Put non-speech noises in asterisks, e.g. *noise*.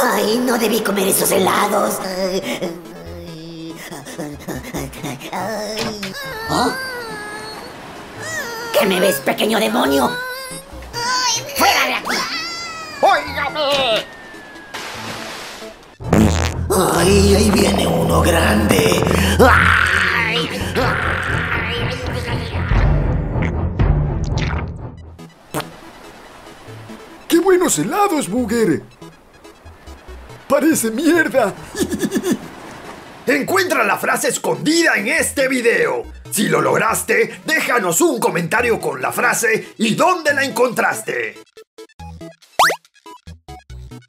Ay, no debí comer esos helados. ¿Ah? ¿Qué me ves, pequeño demonio? ¡Fuera de aquí! ¡Óigame! ¡Ay, ahí viene uno grande! ¡Ay! ¡Qué buenos helados, Booger! ¡Parece mierda! *laughs* Encuentra la frase escondida en este video. Si lo lograste, déjanos un comentario con la frase y dónde la encontraste.